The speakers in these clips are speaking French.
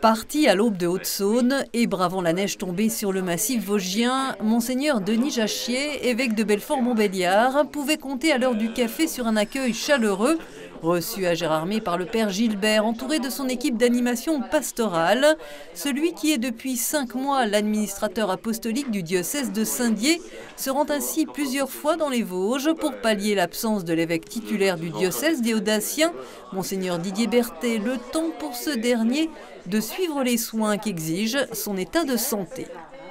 Parti à l'aube de Haute-Saône et bravant la neige tombée sur le massif vosgien, Monseigneur Denis Jachier, évêque de Belfort-Montbéliard, pouvait compter à l'heure du café sur un accueil chaleureux, reçu à Gérardmer par le père Gilbert, entouré de son équipe d'animation pastorale, celui qui est depuis cinq mois l'administrateur apostolique du diocèse de Saint-Dié, se rend ainsi plusieurs fois dans les Vosges pour pallier l'absence de l'évêque titulaire du diocèse des Audaciens, Monseigneur Didier Berthet, le temps pour ce dernier de suivre les soins qu'exige son état de santé.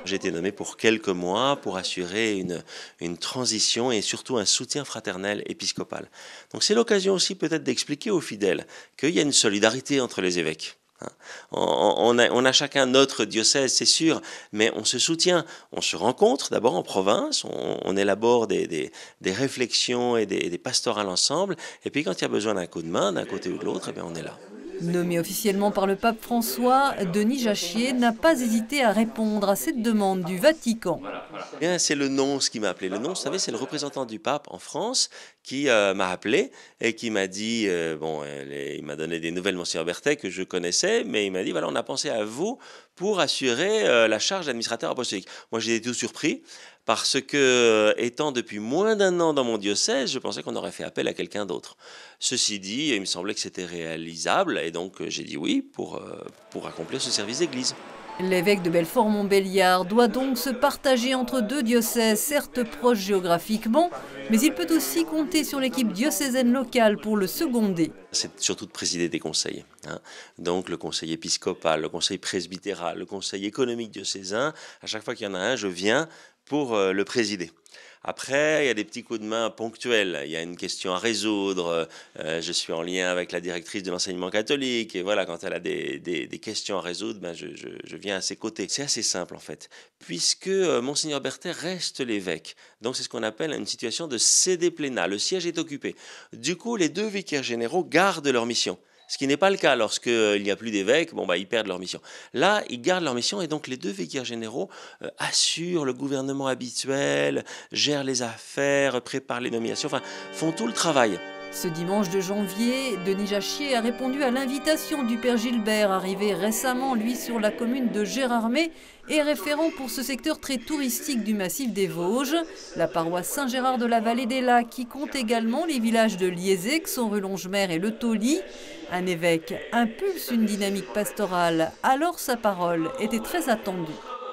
J'ai été nommé pour quelques mois pour assurer une, une transition et surtout un soutien fraternel épiscopal. Donc c'est l'occasion aussi peut-être d'expliquer aux fidèles qu'il y a une solidarité entre les évêques. Hein. On a, chacun notre diocèse, c'est sûr, mais on se soutient. On se rencontre d'abord en province, on, élabore des, des, des, réflexions et des, des pastorales ensemble, et puis quand il y a besoin d'un coup de main d'un côté ou de l'autre, eh on est là. Nommé officiellement par le pape François, Denis Jachier n'a pas hésité à répondre à cette demande du Vatican. c'est le nonce qui m'a appelé. Le nonce, vous savez, c'est le représentant du pape en France qui euh, m'a appelé et qui m'a dit, euh, bon, il m'a donné des nouvelles, monsieur Berthet, que je connaissais, mais il m'a dit, voilà, on a pensé à vous pour assurer euh, la charge d'administrateur apostolique. Moi, j'ai été tout surpris parce que, étant depuis moins d'un an dans mon diocèse, je pensais qu'on aurait fait appel à quelqu'un d'autre. Ceci dit, il me semblait que c'était réalisable, et donc j'ai dit oui pour, pour accomplir ce service d'église. L'évêque de Belfort-Montbéliard doit donc se partager entre deux diocèses, certes proches géographiquement, mais il peut aussi compter sur l'équipe diocésaine locale pour le seconder. C'est surtout de présider des conseils. Hein. Donc le conseil épiscopal, le conseil presbytéral, le conseil économique diocésain, à chaque fois qu'il y en a un, je viens pour euh, le présider. Après, il y a des petits coups de main ponctuels. Il y a une question à résoudre. Euh, je suis en lien avec la directrice de l'enseignement catholique. Et voilà, quand elle a des, questions à résoudre, ben je, je, viens à ses côtés. C'est assez simple, en fait. Puisque euh, Monseigneur Berthet reste l'évêque. Donc, c'est ce qu'on appelle une situation de cédé plénat. Le siège est occupé. Du coup, les deux vicaires généraux gardent leur mission ce qui n'est pas le cas lorsqu'il euh, n'y a plus d'évêques, bon, bah, ils perdent leur mission. Là, ils gardent leur mission et donc les deux vicaires généraux euh, assurent le gouvernement habituel, gèrent les affaires, préparent les nominations, enfin, font tout le travail. Ce dimanche de janvier, Denis Jachier a répondu à l'invitation du père Gilbert, arrivé récemment, lui, sur la commune de Gérardmer, et référent pour ce secteur très touristique du massif des Vosges, la paroisse Saint-Gérard de la Vallée des Lacs, qui compte également les villages de Liézec, son Relongemer et le Tauly. Un évêque impulse une dynamique pastorale, alors sa parole était très attendue.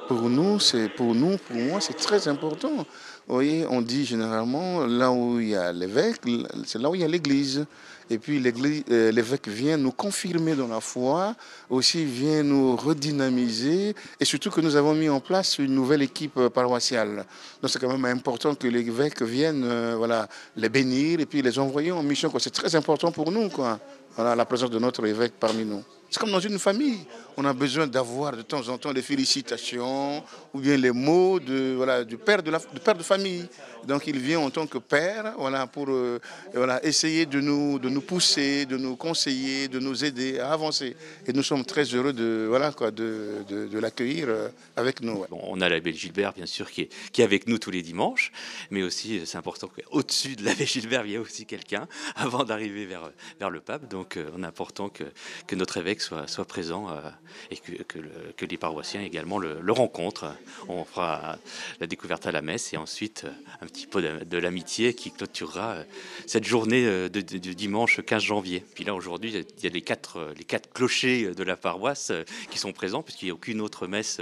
Pour nous, pour moi, c'est très important. Vous voyez, on dit généralement là où il y a l'évêque, c'est là où il y a l'église. Et puis euh, l'évêque vient nous confirmer dans la foi, aussi vient nous redynamiser, et surtout que nous avons mis en place une nouvelle équipe paroissiale. Donc c'est quand même important que l'évêque vienne euh, voilà, les bénir et puis les envoyer en mission. C'est très important pour nous, quoi. La présence de notre évêque parmi nous. C'est comme dans une famille. On a besoin d'avoir de temps en temps des félicitations ou bien les mots de, voilà, du, père de la, du père de famille. Donc il vient en tant que père voilà, pour euh, voilà, essayer de nous, de nous pousser, de nous conseiller, de nous aider à avancer. Et nous sommes très heureux de, voilà, quoi, de, de, l'accueillir euh, avec nous. on a l'abbé Gilbert, bien sûr, qui est, qui est avec nous tous les dimanches, mais aussi c'est important qu'au-dessus de l'abbé Gilbert, il y ait aussi quelqu'un avant d'arriver vers, vers le pape. Donc euh, on est important que, que notre évêque soit, présent et que, que, les paroissiens également le, rencontrent. On fera la découverte à la messe et ensuite un petit peu de, l'amitié qui clôturera euh, cette journée euh, de, dimanche 15 janvier. Puis là, aujourd'hui, il y a les quatre, euh, les quatre clochers de la paroisse qui sont présents, puisqu'il n'y a aucune autre messe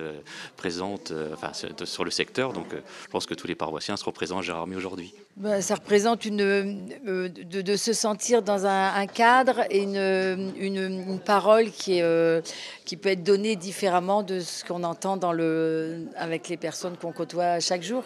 présente enfin, sur le secteur. Donc, je pense que tous les paroissiens seront présents à Gérardmer aujourd'hui. Bah, ça représente une, de, se sentir dans un, cadre et une, une, parole qui, est, qui peut être donnée différemment de ce qu'on entend avec les personnes qu'on côtoie chaque jour.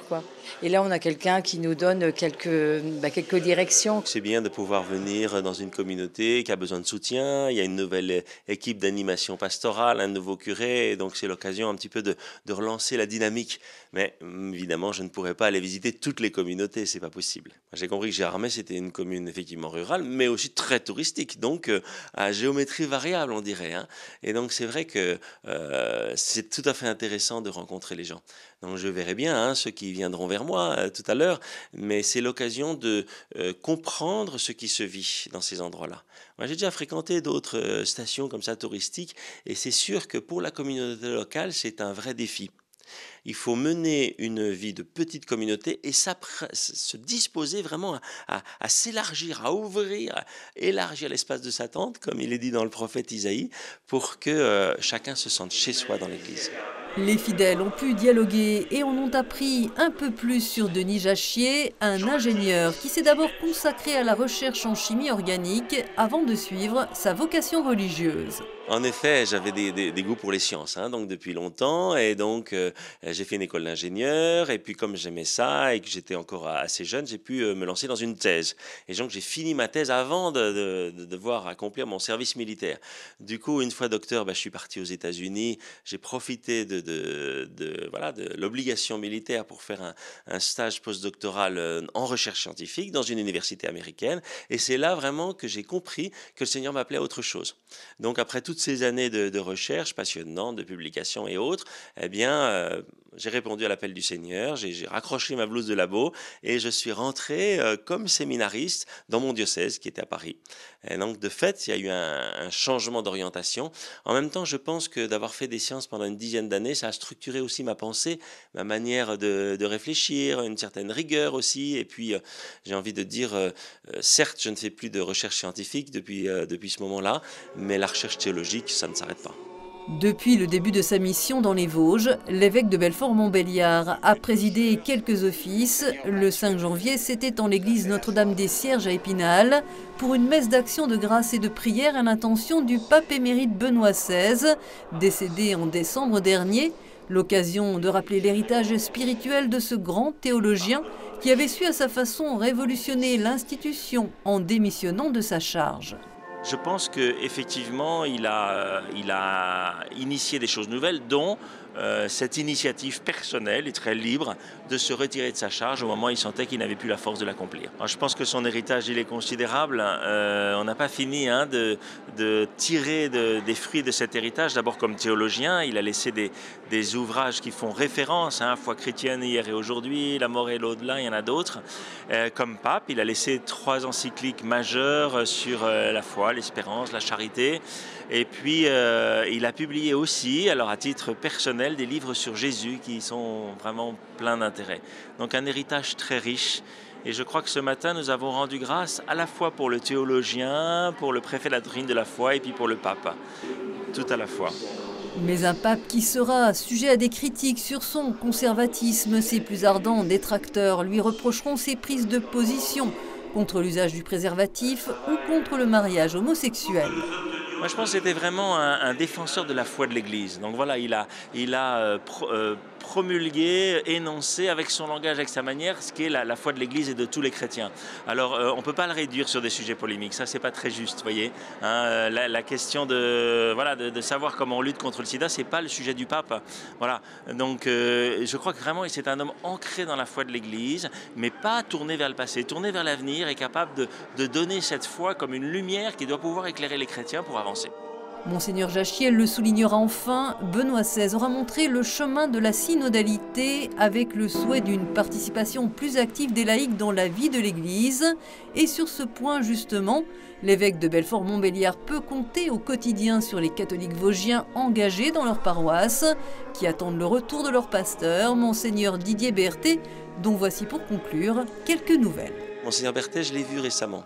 Et là, on a quelqu'un qui nous donne quelques, bah, quelques directions. C'est bien de pouvoir venir dans une communauté qui a besoin de soutien. Il y a une nouvelle équipe d'animation pastorale, un nouveau curé, donc c'est l'occasion un petit peu de, relancer la dynamique. Mais hum, évidemment, je ne pourrais pas aller visiter toutes les communautés, c'est pas possible. J'ai compris que Gérardmer, c'était une commune effectivement rurale, mais aussi très touristique, donc euh, à géométrie variable, Hein. Et donc c'est vrai que c'est tout à fait intéressant de rencontrer les gens. Donc je verrai bien hein, ceux qui viendront vers moi tout à l'heure, mais c'est l'occasion de comprendre ce qui se vit dans ces endroits-là. Moi, j'ai déjà fréquenté d'autres stations comme ça touristiques, et c'est sûr que pour la communauté locale, c'est un vrai défi. Il faut mener une vie de petite communauté et se disposer vraiment à, s'élargir, à ouvrir, à élargir l'espace de sa tente, comme il est dit dans le prophète Isaïe, pour que euh, chacun se sente chez soi dans l'Église. Les fidèles ont pu dialoguer et en ont appris un peu plus sur Denis Jachier, un ingénieur qui s'est d'abord consacré à la recherche en chimie organique avant de suivre sa vocation religieuse. En effet, j'avais des, goûts pour les sciences, hein, donc depuis longtemps, et donc euh, j'ai fait une école d'ingénieur, et puis comme j'aimais ça et que j'étais encore assez jeune, j'ai pu euh, me lancer dans une thèse. Et donc j'ai fini ma thèse avant de, devoir accomplir mon service militaire. Du coup, une fois docteur, bah, je suis parti aux États-Unis, j'ai profité de, voilà de l'obligation militaire pour faire un, stage postdoctoral euh, en recherche scientifique dans une université américaine, et c'est là vraiment que j'ai compris que le Seigneur m'appelait à autre chose. Donc après tout ces années de, recherche passionnante, de publication et autres, eh bien, euh, j'ai répondu à l'appel du Seigneur, j'ai raccroché ma blouse de labo et je suis rentré euh, comme séminariste dans mon diocèse qui était à Paris. Et donc, de fait, il y a eu un, changement d'orientation. En même temps, je pense que d'avoir fait des sciences pendant une dizaine d'années, ça a structuré aussi ma pensée, ma manière de, réfléchir, une certaine rigueur aussi. Et puis, euh, j'ai envie de dire, certes, je ne fais plus de recherche scientifique depuis, depuis ce moment-là, mais la recherche théologique, ça ne s'arrête pas. Depuis le début de sa mission dans les Vosges, l'évêque de Belfort-Montbéliard a présidé quelques offices. Le 5 janvier, c'était en l'église Notre-Dame des Cierges à Épinal pour une messe d'action de grâce et de prière à l'intention du pape émérite Benoît XVI, décédé en décembre dernier. L'occasion de rappeler l'héritage spirituel de ce grand théologien qui avait su à sa façon révolutionner l'institution en démissionnant de sa charge. Je pense qu'effectivement, il a, il a initié des choses nouvelles, dont euh, cette initiative personnelle et très libre de se retirer de sa charge au moment où il sentait qu'il n'avait plus la force de l'accomplir. Je pense que son héritage, il est considérable. Euh, on n'a pas fini hein, de, tirer des fruits de cet héritage. D'abord comme théologien, il a laissé des, ouvrages qui font référence, hein, foi chrétienne hier et aujourd'hui, la mort et l'au-delà, il y en a d'autres. Euh, comme pape, il a laissé trois encycliques majeures sur la foi, l'espérance, la charité. Et puis, il a publié aussi, alors à titre personnel, des livres sur Jésus qui sont vraiment pleins d'intérêt. Donc un héritage très riche. Et je crois que ce matin, nous avons rendu grâce à la fois pour le théologien, pour le préfet de la doctrine de la foi et puis pour le pape. Tout à la fois. Mais un pape qui sera sujet à des critiques sur son conservatisme, ses plus ardents détracteurs lui reprocheront ses prises de position contre l'usage du préservatif ou contre le mariage homosexuel. Moi, je pense que c'était vraiment un, défenseur de la foi de l'Église. Donc voilà, il a, euh, euh, promulguer, énoncer avec son langage, avec sa manière, ce qui est la, foi de l'Église et de tous les chrétiens. Alors, euh, on ne peut pas le réduire sur des sujets polémiques, ça, c'est pas très juste, voyez. Hein. Euh, la, question de, voilà, de, savoir comment on lutte contre le sida, c'est pas le sujet du pape. Voilà. Donc, euh, je crois que vraiment, c'est un homme ancré dans la foi de l'Église, mais pas tourné vers le passé, tourné vers l'avenir et capable de, de donner cette foi comme une lumière qui doit pouvoir éclairer les chrétiens pour avancer. Monseigneur Jachiel le soulignera enfin, Benoît XVI aura montré le chemin de la synodalité avec le souhait d'une participation plus active des laïcs dans la vie de l'Église. Et sur ce point justement, l'évêque de Belfort-Montbéliard peut compter au quotidien sur les catholiques vosgiens engagés dans leur paroisse, qui attendent le retour de leur pasteur, Monseigneur Didier Berthet, dont voici pour conclure quelques nouvelles. Monseigneur Berthet, je l'ai vu récemment.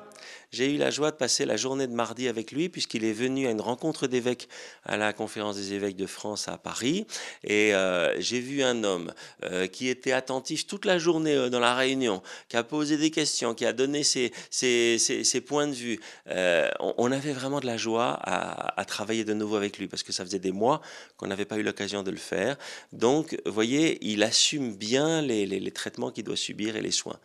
J'ai eu la joie de passer la journée de mardi avec lui puisqu'il est venu à une rencontre d'évêques à la conférence des évêques de France à Paris. Et euh, j'ai vu un homme euh, qui était attentif toute la journée euh, dans la réunion, qui a posé des questions, qui a donné ses, points de vue. On, avait vraiment de la joie à, travailler de nouveau avec lui parce que ça faisait des mois qu'on n'avait pas eu l'occasion de le faire. Donc, vous voyez, il assume bien les, les, les traitements qu'il doit subir et les soins.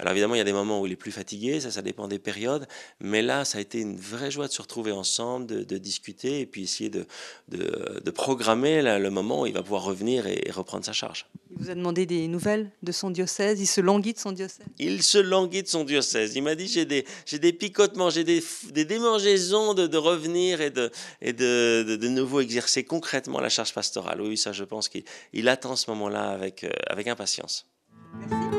Alors évidemment, il y a des moments où il est plus fatigué, ça, ça dépend des périodes période. Mais là, ça a été une vraie joie de se retrouver ensemble, de, discuter et puis essayer de, de, programmer le moment où il va pouvoir revenir et, reprendre sa charge. Il vous a demandé des nouvelles de son diocèse Il se languit de son diocèse Il se languit de son diocèse. Il m'a dit j'ai des, des picotements, j'ai des, des démangeaisons de, revenir et, de, et de, de, nouveau exercer concrètement la charge pastorale. Oui, ça je pense qu'il attend ce moment-là avec, euh, avec impatience. Merci.